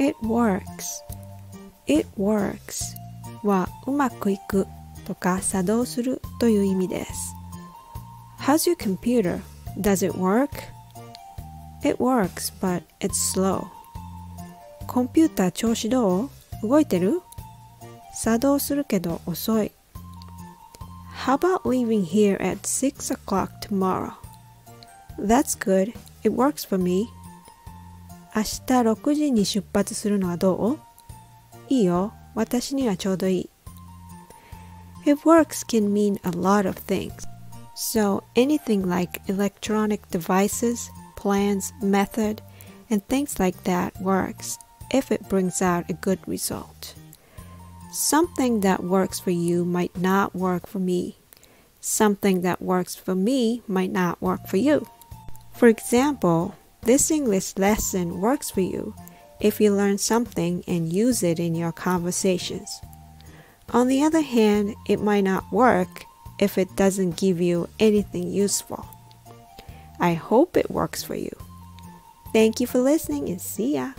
It works. It works はうまくいくとか作動するという意味です。How's your computer? Does it work? It works, but it's slow. コンピューター調子どう動いてる作動するけど遅い。How about leaving here at 6 o'clock tomorrow? That's good. It works for me. 明日6時に出発するのはどういいよ。私にはちょうどいい。It works can mean a lot of things. So anything like electronic devices, plans, method, and things like that works if it brings out a good result. Something that works for you might not work for me. Something that works for me might not work for you. For example, this English lesson works for you if you learn something and use it in your conversations. On the other hand, it might not work if it doesn't give you anything useful. I hope it works for you. Thank you for listening and see ya.